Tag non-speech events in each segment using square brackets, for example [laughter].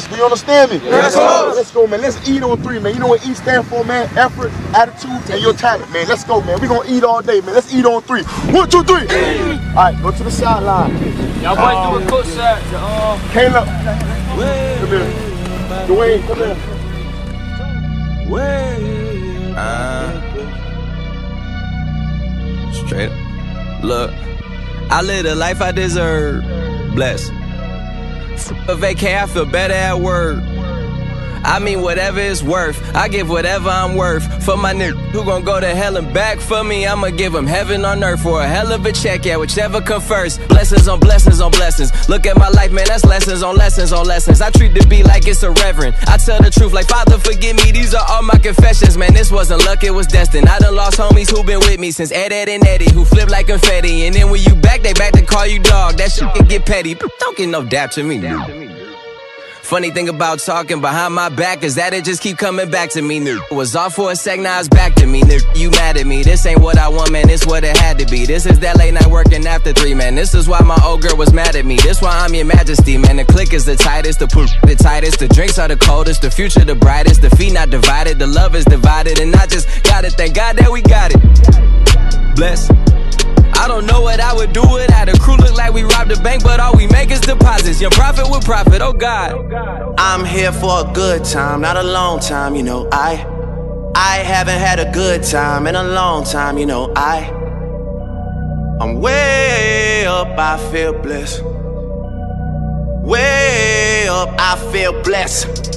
play between the whistles. You understand me? Let's go. Let's go, man. Let's eat on three, man. You know what E stand for, man? Effort, attitude, and your talent, man. Let's go, man. we gonna eat all day, man. Let's eat on three. One, two, three. All right, go to the sideline. Y'all boys do a coach side. Uh, Caleb. Come here. Dwayne, come here. Way. Uh, straight up. Look, I live the life I deserve. Bless. A vacay, I feel better at work. I mean, whatever it's worth. I give whatever I'm worth. For my nigga who gon' go to hell and back for me, I'ma give him heaven on earth for a hell of a check, yeah, whichever come first. Blessings on blessings on blessings. Look at my life, man, that's lessons on lessons on lessons. I treat the beat like it's a reverend. I tell the truth, like, Father, forgive me, these are all my confessions, man. This wasn't luck, it was destined. I done lost homies who been with me since Ed, Ed, and Eddie, who flip like confetti. And then when you back, they back to call you dog. That shit can get petty. Don't get no dap to me, dude. Funny thing about talking behind my back is that it just keep coming back to me. New was off for a sec, now it's back to me. New you mad at me? This ain't what I want, man. This what it had to be. This is that late night working after three, man. This is why my old girl was mad at me. This why I'm your majesty, man. The click is the tightest, the poop the tightest, the drinks are the coldest, the future the brightest, the feet not divided, the love is divided, and I just gotta thank God that we got it. Bless. I don't know what I would do without a crew. Look like we robbed a bank, but all we make is deposits. Your profit with profit, oh God. I'm here for a good time, not a long time, you know. I I haven't had a good time in a long time, you know. I I'm way up, I feel blessed. Way up, I feel blessed.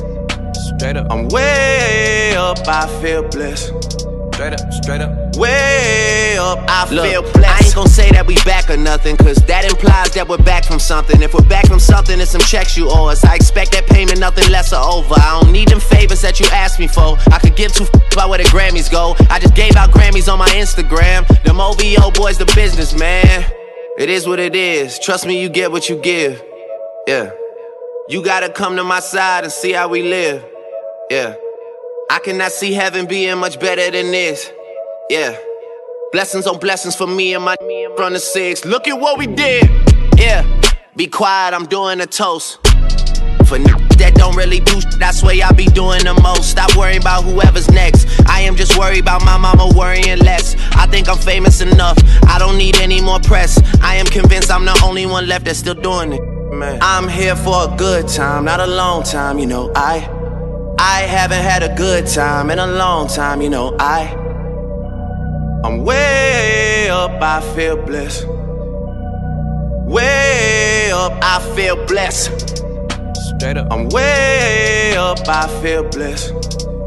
Straight up, I'm way up, I feel blessed. Straight up, straight up. Way up, I Look, feel blessed. I ain't gon' say that we back or nothing, cause that implies that we're back from something. If we're back from something, it's some checks you owe us. I expect that payment, nothing less or over. I don't need them favors that you asked me for. I could give two f about where the Grammys go. I just gave out Grammys on my Instagram. Them OVO boys, the business, man. It is what it is. Trust me, you get what you give. Yeah. You gotta come to my side and see how we live. Yeah. I cannot see heaven being much better than this. Yeah. Blessings on blessings for me and my from the six. Look at what we did. Yeah. Be quiet, I'm doing a toast. For that don't really do I swear I be doing the most. Stop worrying about whoever's next. I am just worried about my mama worrying less. I think I'm famous enough. I don't need any more press. I am convinced I'm the only one left that's still doing it. Man. I'm here for a good time, not a long time, you know. I I haven't had a good time in a long time, you know. I I'm way up, I feel blessed. Way up, I feel blessed. Straight up, I'm way up, I feel blessed.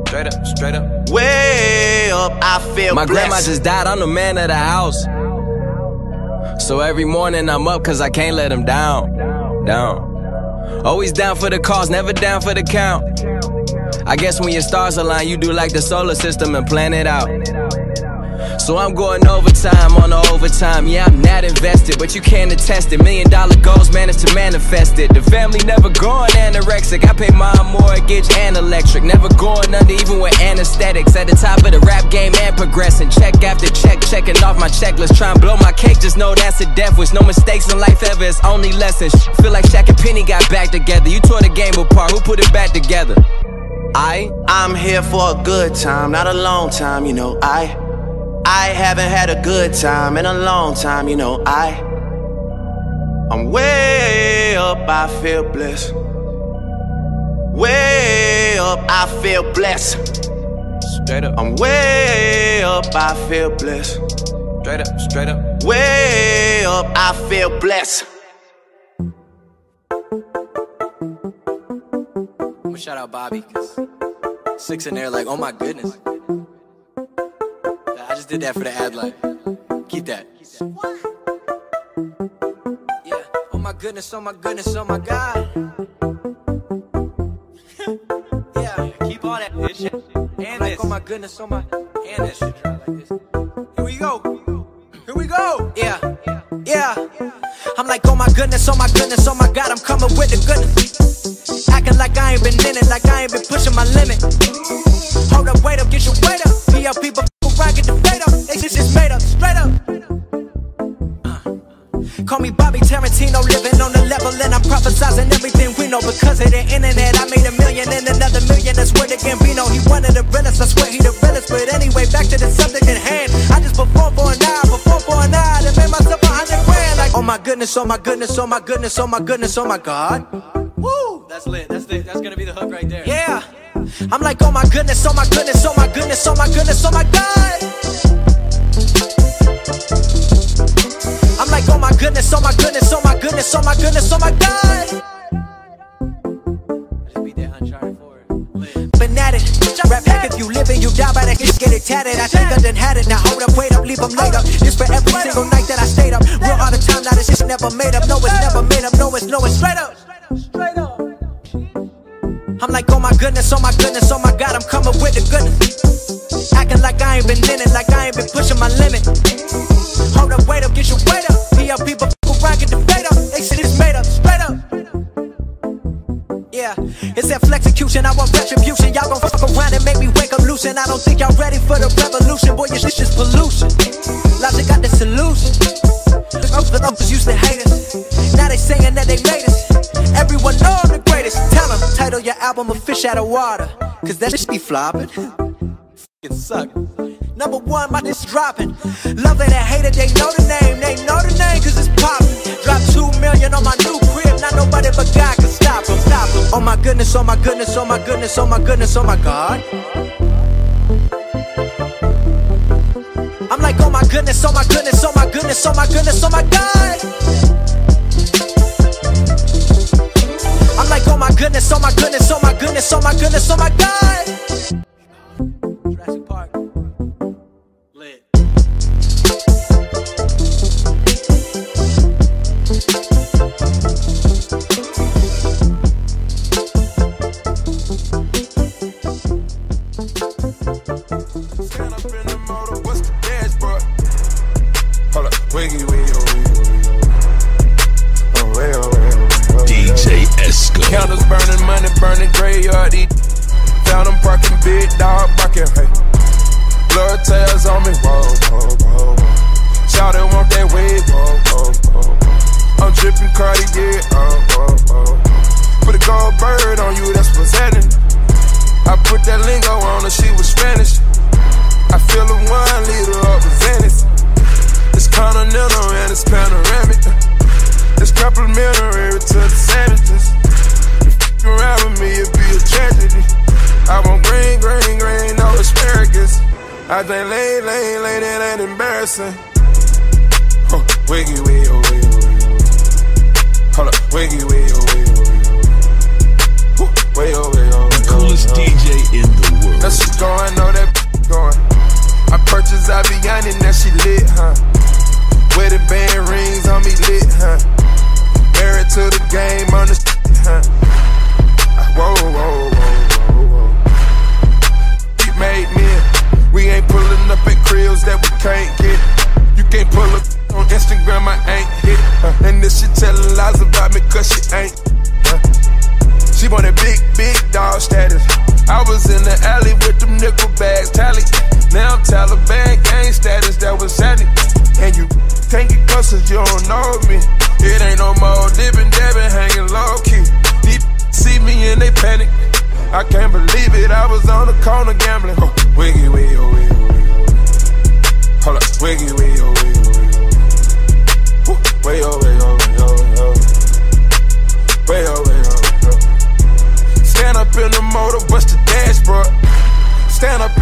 straight up, straight up. Way up, I feel My blessed. grandma just died, I'm the man of the house. So every morning I'm up cause I can't let him down. Down. Always down for the cause, never down for the count. I guess when your stars align, you do like the solar system and plan it out. So I'm going overtime on the overtime. Yeah, I'm not invested, but you can attest it. Million dollar goals managed to manifest it. The family never going anorexic. I pay my mortgage and electric. Never going under, even with anesthetics. At the top of the rap game and progressing. Check after check, checking off my checklist. Try and blow my cake, just know that's a death wish. No mistakes in life ever, it's only lessons. Feel like Shaq and Penny got back together. You tore the game apart, who put it back together? I I'm here for a good time, not a long time, you know. I I haven't had a good time in a long time, you know. I I'm way up, I feel blessed. Way up, I feel blessed. straight up, I'm way up, I feel blessed. straight up, straight up. Way up, I feel blessed. I'ma shout out Bobby, cause six in there, like, oh my goodness. I just did that for the ad lib. Keep that. Yeah. Oh my goodness, oh my goodness, oh my god. [laughs] yeah. Keep all that bitch. And like, oh my goodness, oh my. And shit. Like this. Here we go. Here we go. Yeah. Yeah. I'm like, oh my goodness, oh my goodness, oh my god, I'm coming with the goodness. Acting like I ain't been in it, like I ain't been pushing my limit. Hold up, wait up, get your weight up. People rock, get the fade up. They just is made up, straight up. Uh. Call me Bobby Tarantino, living on the level, and I'm prophesizing everything we know. Because of the internet, I made a million and another million. That's where the Gambino, he wanted the realest. I swear he the realest. But anyway, back to the subject at hand. I just performed for an hour, my goodness, oh my goodness, oh my goodness, oh my goodness, oh my God. Woo! That's lit. That's lit. That's gonna be the hook right there. Yeah. I'm like, oh my goodness, oh my goodness, oh my goodness, oh my goodness, oh my God. I'm like, oh my goodness, oh my goodness, oh my goodness, oh my goodness, oh my God. Fanatic, rap like if you live and you die by that, just get it tatted. I think I done had it. Now hold up, wait up, leave them laid up. This for every single night that I stayed up. Real all the time, now this shit's never made up. No, it's never made up. No, it's no, it's straight up. Straight up. I'm like, oh my goodness, oh my goodness, oh my God, I'm coming with the goodness. Acting like I ain't been in it, like I ain't been pushing my limit. Hold up, wait up, get your weight up. PLP, but it's that flexicution, I want retribution. Y'all gon' fuck around and make me wake up loose. And I don't think y'all ready for the revolution. Boy, your shit's just pollution. Logic got the solution. The numbers used to hate us. Now they saying that they made us. Everyone know I'm the greatest. Tell them, title your album A Fish Out of Water. Cause that shit be flopping. Fucking suck. Number one, my this dropping. Love it and hate it, they know the name. They know the name cause it's popping. Drop two million on my new crib. Not nobody but God stop them. Oh my goodness, oh my goodness, oh my goodness, oh my goodness, oh my God. I'm like, oh my goodness, oh my goodness, oh my goodness, oh my goodness, oh my God. I'm like, oh my goodness, oh my goodness, oh my goodness, oh my goodness, oh my God. DJ Esco. Candles burning, money burning, graveyard. Found them parking, big dog barking, hey. Blood tails on me, whoa, whoa, whoa, whoa. Shout it, want that wig, whoa, whoa, whoa. I'm dripping Cartier, oh, oh, oh. Put a gold bird on you, that's what's happening. I put that lingo on her, she was Spanish. I feel a one liter of a Venice. Continental and it's panoramic. It's complimentary to the savages. If you around with me, it'd be a tragedy. I want green, green, green, no asparagus. I think lane, lane, lane, it ain't embarrassing. Huh, wiggy, wiggy, oh, wiggy, wiggy, wiggy. Hold up, wiggy, wiggy, oh, wiggy, wiggy. Woo, Way, oh, way, oh, way, Stand up in the motor, bust the dashboard. Stand up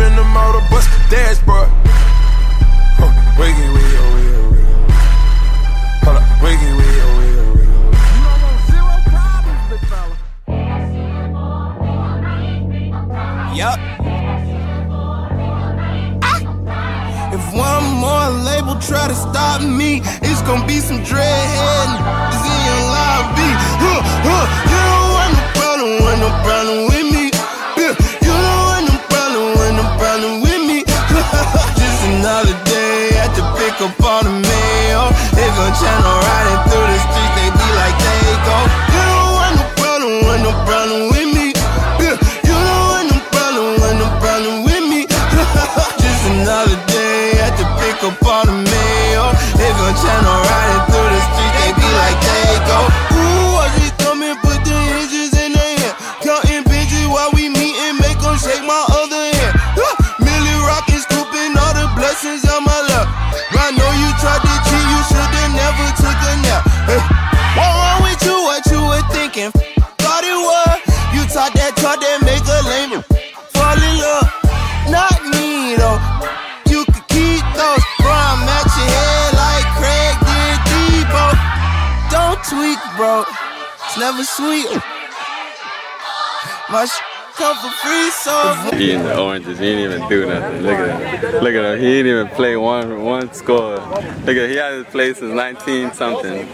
label try to stop me, it's gonna be some dreadhead niggas in your lobby. Huh, huh. You don't want no problem, want no problem with me. You don't want no problem, want no problem with me. [laughs] Just another day at the pick up all the mail. They gon' channel riding through the streets, they be like they go. You don't want no problem, want no problem with me. For free, so. Eating the oranges, he didn't even do nothing. Look at him. Look at him. He didn't even play one one score. Look at he hasn't played since 19 something.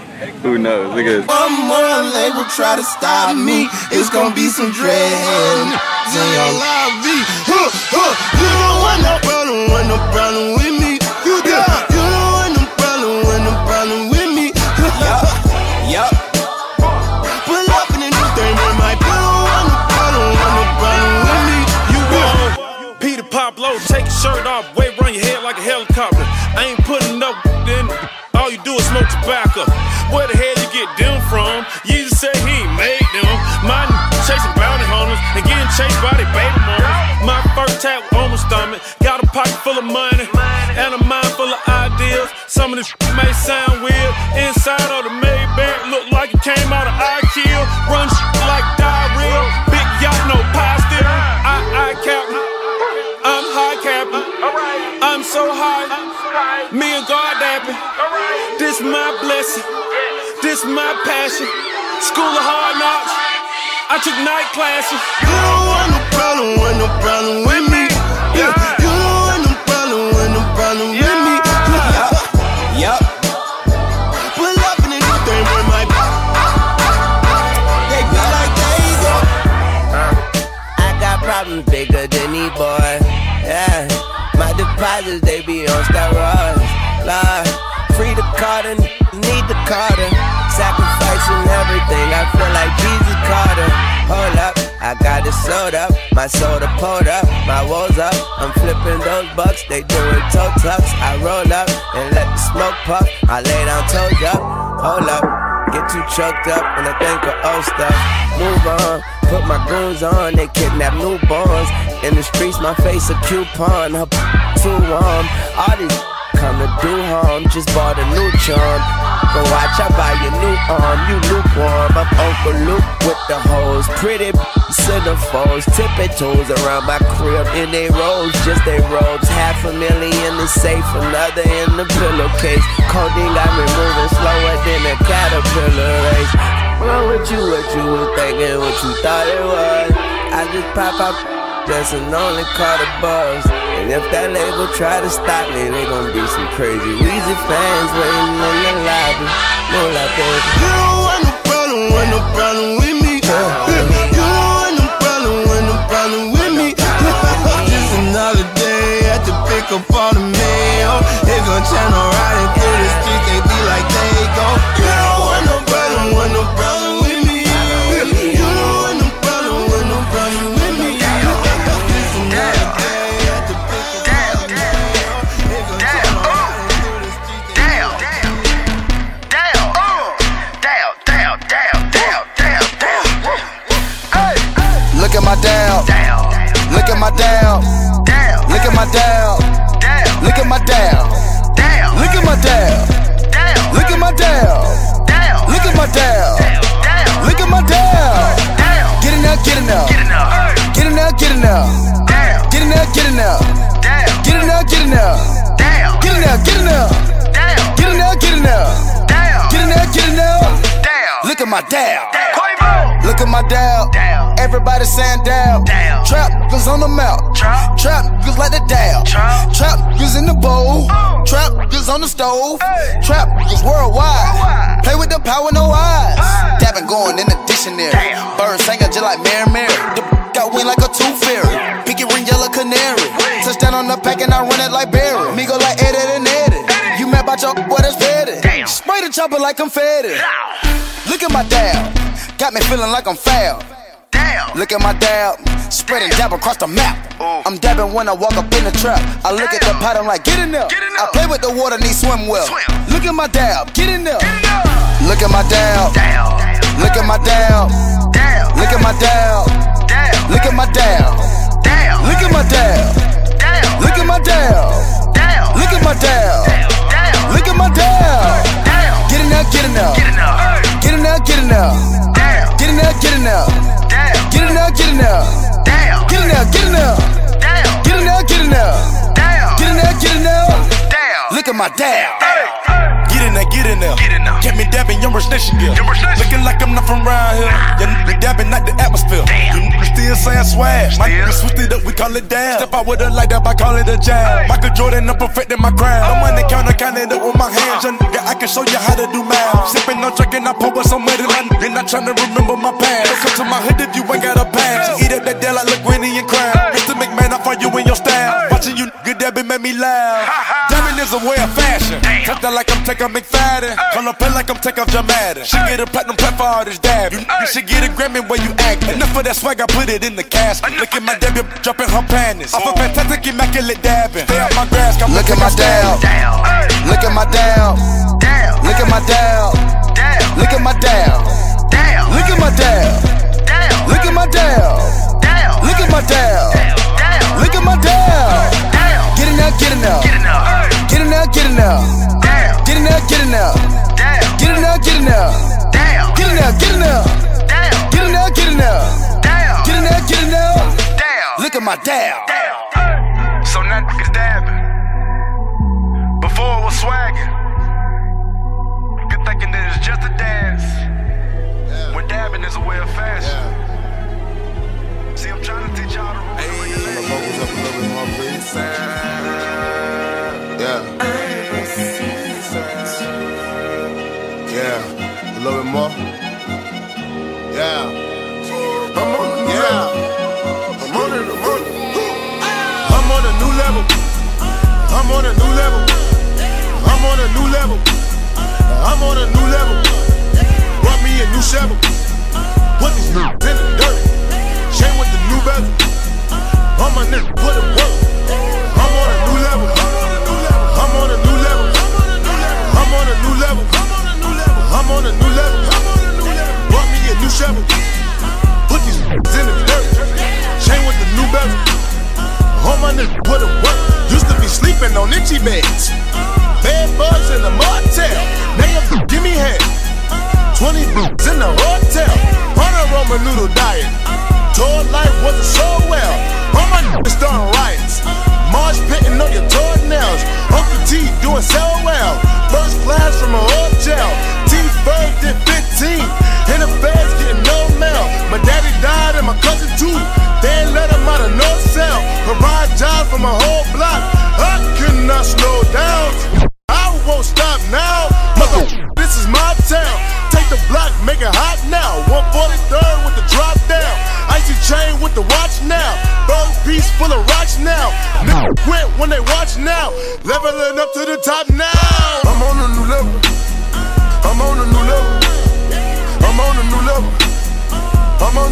Who knows? Look at this. One more label try to stop me. It's gonna be some dread in your lobby. Huh, huh. You don't want no problem, want no problem with me. Shirt off, wave around your head like a helicopter. I ain't putting up in all you do is smoke tobacco. Where the hell you get them from? Jesus said he ain't made them. My chasing bounty hunters and getting chased by their baby mamas. My first tap on my stomach, got a pocket full of money and a mind full of ideas. Some of this may sound weird. Inside of the Maybach, look my blessing. This my passion. School of hard knocks. I took night classes. You don't want no problem, want no problem with me. Yeah. You don't want no problem, want no problem with me. Yup, [laughs] yup. Pull up in a new thing, man. My they be like they go. I got problems bigger than these boys. Yeah, my deposits they be on steroids. Lord, free the Carter, need the Carter. Sacrificing everything, I feel like Jesus Carter. Hold up, I got it sold up, my soda pulled up, my walls up. I'm flipping those bucks, they doing toe tucks. I roll up and let the smoke puff. I lay down toes up, hold up. Get too choked up when I think of old stuff. Move on, put my goons on, they kidnap newborns. In the streets, my face a coupon, her too warm. All these come to do harm, just bought a new charm. Go watch, I buy your new arm, you lukewarm. I'm Uncle Luke with the hoes, pretty centerfolds, tipping toes around my crib in they robes, just they robes. Half a million in the safe, another in the pillowcase. Codeine got me moving slower than a caterpillar race. Wrong with you, what you was thinking, what you thought it was. I just pop out, just an only call the buzz. And if that label try to stop me, they gon' be some crazy Weezy fans waiting in the lobby. No like baby. You don't want no problem, want no problem with me. You don't want no problem, want no problem with me. [laughs] Just another day at the pick up all the mail. They gon' channel riding my. Look at my dab. Look at my dab. Get it get it. Get it get it. Get it get it. Get it get it. Get it get it. Get it get it. Get get. Look at my dab. Look at my dab. Everybody saying down. Trap goes on the mouth. Trap goes like the down. Trap goes in the bowl. Trap goes on the stove. Trap goes worldwide. Play with the power, no eyes. Dabbing going in the dictionary. Bird singing just like Mary Mary. The got wind like a tooth fairy. Pinky ring, yellow canary. Touchdown on the pack and I run it like Barry. Me go like Eddie and Eddie. You mad about your boy that's petty. Spray the chopper like confetti. Look at my dab. Got me feeling like I'm foul. Look at my dab, spreading dab across the map. I'm dabbing when I walk up in the trap. I look at the pot, I'm like, get in there. I play with the water, need swim well. Look at my dab, get in there. Look at my dab. Look at my dab. Look at my dab. Look at my dab. Look at my dab. Look at my dab. Look at my dab. Look at my dab. Get in there, get in there. Get in there, get in there. Get in there, get in there. Get in there, get in there. Get in there, get in there. Get in there, get in there. Get in there, get in there. Look at my Get in there, get in there. Kept me dabbing, young rich nation gear. Looking like I'm not from around here. Ah. Your nigga dabbing like the atmosphere. You niggas still saying swag. My niggas switched it up, we call it dab. Step out with a light up, I call it a jab. Michael Jordan, I'm perfecting my craft. No money counter, counting it with my hands. Young nigga, I can show you how to do math. Oh. Sipping on drinking, I pour with some money. Then I'm trying to remember my past. Don't come to my hood if you ain't got a pass. Eat up that deal like I'm take a McFadden. Call up like I'm take off Jamadin. She get a platinum plaque for all this dab. You, you should get a Grammy when you act. Enough of that swag, I put it in the cash. Look at my debut, dropping her panties. Off a fantastic, immaculate dabbing. Stay out my grass, come look at my dab. Look at my dab. Look at my dab. Look at my dab. Look at my dab. Look at my dab. Look at my dab. Look at my dab. Get enough, get enough. Get enough, get enough. Get in there, get in there. Get in there, get in there. Get in there, get in there. Get in there, get in there. Get in there, get in there. Look at my dab. So now niggas dabbing. Before it was swagging. Good thinking that it's just a dance. When dabbing is a way of fashion. See, I'm trying to teach y'all the rules and regulations. vocals up a little bit more, please. Yeah. Yeah. A little bit more. Yeah. I'm on the yeah. I'm on it. I'm on. I'm on a new level. I'm on a new level. I'm on a new level. I'm on a new level. Brought me a new shovel. Put these niggas in the dirt. Chain with the new bezel. All my niggas put it work. I'm on a new level. I'm on a new level. I'm on a new level. I'm on a new level. A new shovel. Put these [laughs] in the dirt. Chain with the new bezel. All my niggas put it work. Used to be sleeping on itchy beds. Bed bugs in the motel. Now you give me head. 20 boots in the hotel. On a Ramen noodle diet. Tour life wasn't so well. All my niggas starting riots. Marsh pitting on your toenails. Uncle T doing so well. First class from a hotel. T Bird did 15. In the feds getting no mail. My daddy died and my cousin too. They let him out of no cell. Provide jobs for my whole block. I cannot slow down. I won't stop now. Mother, this is my town. Take the block, make it hot now. 143rd with the drop down. Icy chain with the watch now. Bird piece full of rocks now. Niggas quit when they watch now. Leveling up to the top now.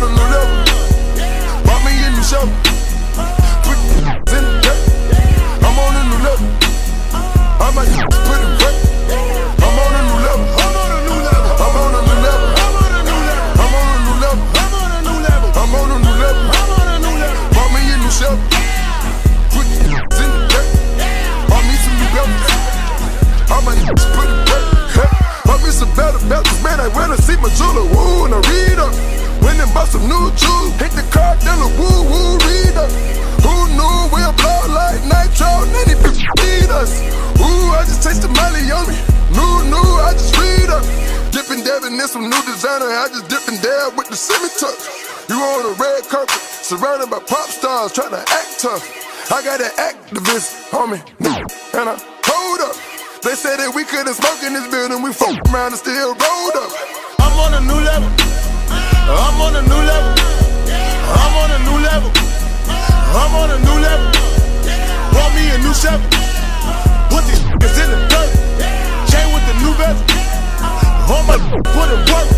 On a new level. Bought me a new shovel. Put in the. I'm on a new level. I might put it right. I'm on a new level. I'm on a new level. I'm on a new level. I'm on a new level. I'm on a new level. I'm on a new level. A a. Bought me a new shovel. Put the. Bought me some new belts. I might put it right. Bought me some better belts, man. I to see my jeweler. Woo, and I read up. Went and bought some new jewels. Hit the car dealer. Woo, woo, read up. Who knew we'll blow like nitro? Nanny beat us. Ooh, I just tasted Miley on me. New, new, I just read up. Dipping, dabbing in some new designer. I just dip and dab with the semi tuck. You on a red carpet, surrounded by pop stars, trying to act tough. I got an activist on me, and I hold up. They said that we couldn't smoke in this building, we fuck around and still rolled up. I'm on a new level. I'm on a new level. I'm on a new level. I'm on a new level. Brought me a new shovel. Put these niggas in the dirt. Chain with the new bezel. All my put it work.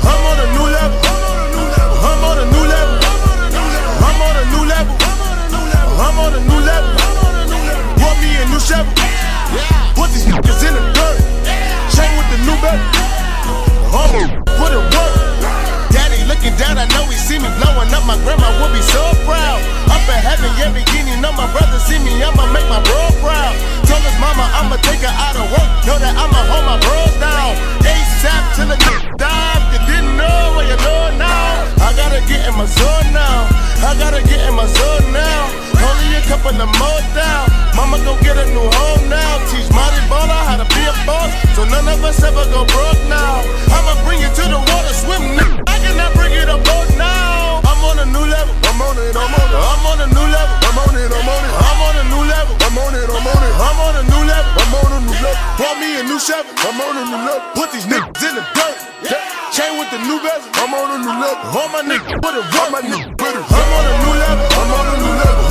I'm on a new level. I'm on a new level. I'm on a new level. I'm on a new level. Brought me a new shovel. Put these niggas in the dirt. Chain with the new bezel. All my put it work. Looking down, I know he see me blowing up. My grandma would be so proud. Up in heaven, yeah, beginning. Know my brother see me, I'ma make my bro proud. Told his mama I'ma take her out of work. Know that I'ma hold my bros down. ASAP till the [laughs] die. You didn't know, well you know now. I gotta get in my zone now. I gotta get in my zone. Of more down. Mama go get a new home now. Teach Marty Baller how to be a boss. So no go broke now. I'ma bring it to the water, swim now. I cannot bring a boat now. I'm on a new level. I'm on it, I'm on it. I'm on a new level. I'm on it, I'm on it. I'm on a new level. I'm on it, I'm on it. I'm on a new level. I'm on a new level. Pour me a new Chevy. I'm on a new level. Put these niggas in the dirt. Chain with the new bezel. I'm on a new level. All my niggas put it work. My niggas it I'm on a new level. I'm on a new level.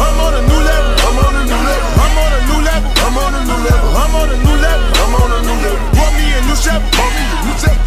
just bummy, you just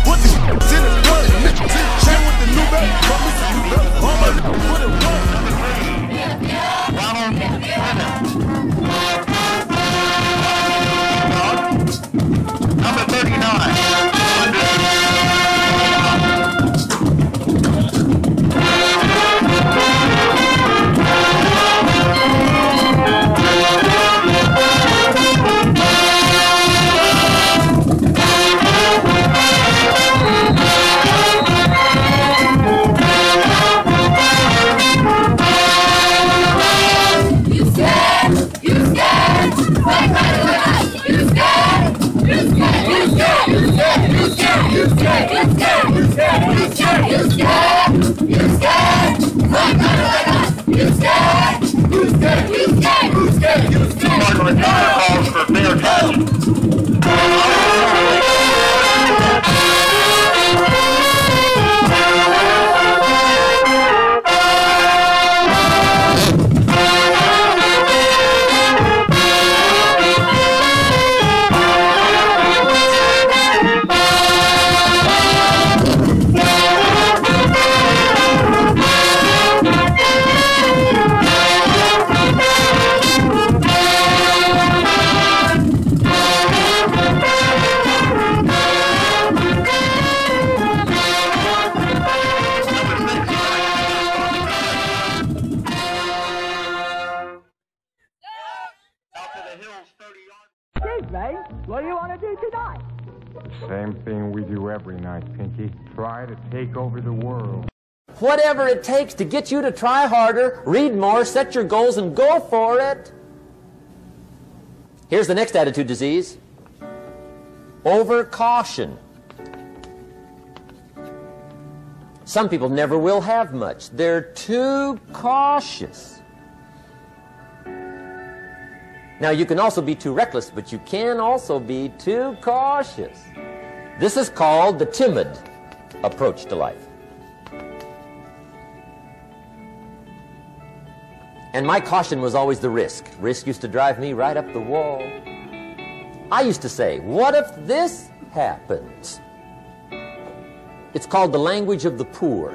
Houston, Houston, Houston, Houston, Houston. Margaret Dyer calls for fair catch. Same thing we do every night, Pinky. Try to take over the world. Whatever it takes to get you to try harder, read more, set your goals, and go for it. Here's the next attitude disease over caution. Some people never will have much, they're too cautious. Now, you can also be too reckless, but you can also be too cautious. This is called the timid approach to life. And my caution was always the risk. Risk used to drive me right up the wall. I used to say, what if this happens? It's called the language of the poor.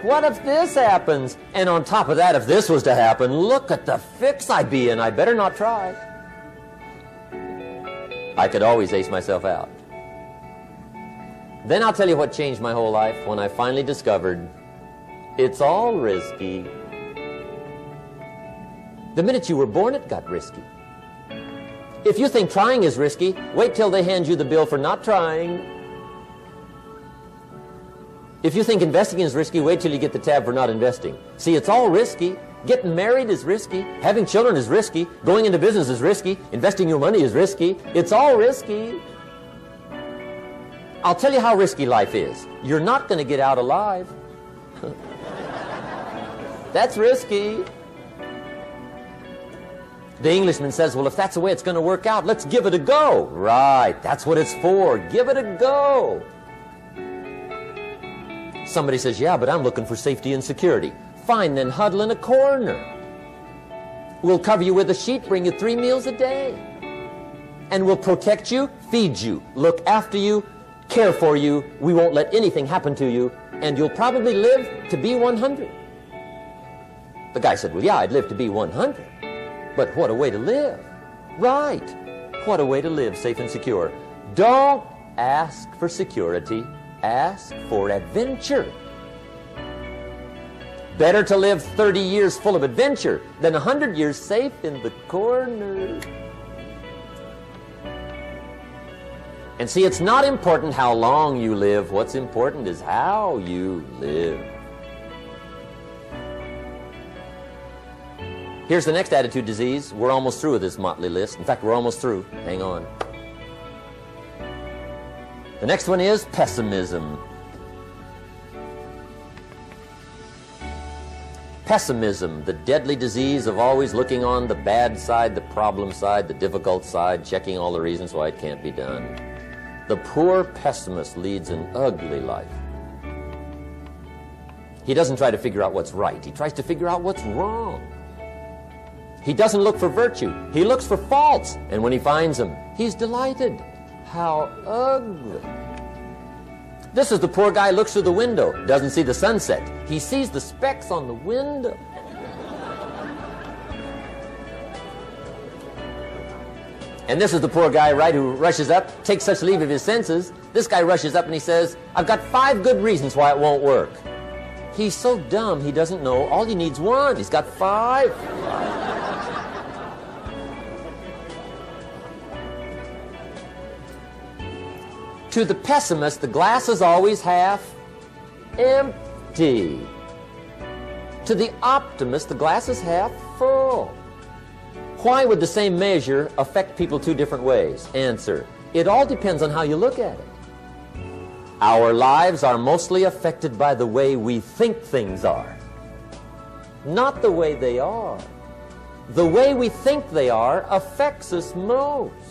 What if this happens? And on top of that, if this was to happen, look at the fix I'd be in. I better not try. I could always ace myself out. Then I'll tell you what changed my whole life when I finally discovered it's all risky. The minute you were born, it got risky. If you think trying is risky, wait till they hand you the bill for not trying. If you think investing is risky, wait till you get the tab for not investing. See, it's all risky. Getting married is risky. Having children is risky. Going into business is risky. Investing your money is risky. It's all risky. I'll tell you how risky life is. You're not going to get out alive. [laughs] That's risky. The Englishman says, well, if that's the way it's going to work out, let's give it a go. Right, that's what it's for. Give it a go. Somebody says, yeah, but I'm looking for safety and security. Fine, then huddle in a corner. We'll cover you with a sheet, bring you three meals a day. And we'll protect you, feed you, look after you, care for you. We won't let anything happen to you. And you'll probably live to be 100. The guy said, well, yeah, I'd live to be 100. But what a way to live. Right. What a way to live safe and secure. Don't ask for security. Ask for adventure. Better to live 30 years full of adventure than 100 years safe in the corner. And see, it's not important how long you live. What's important is how you live. Here's the next attitude disease. We're almost through with this motley list. In fact, we're almost through. Hang on. The next one is pessimism. Pessimism, the deadly disease of always looking on the bad side, the problem side, the difficult side, checking all the reasons why it can't be done. The poor pessimist leads an ugly life. He doesn't try to figure out what's right, he tries to figure out what's wrong. He doesn't look for virtue, he looks for faults, and when he finds them, he's delighted. How ugly. This is the poor guy looks through the window, doesn't see the sunset. He sees the specks on the window. And this is the poor guy, right, who rushes up, takes such leave of his senses. This guy rushes up and he says, I've got five good reasons why it won't work. He's so dumb he doesn't know all he needs one. He's got five. [laughs] to the pessimist, the glass is always half empty. To the optimist, the glass is half full. Why would the same measure affect people two different ways? Answer, it all depends on how you look at it. Our lives are mostly affected by the way we think things are, not the way they are. The way we think they are affects us most.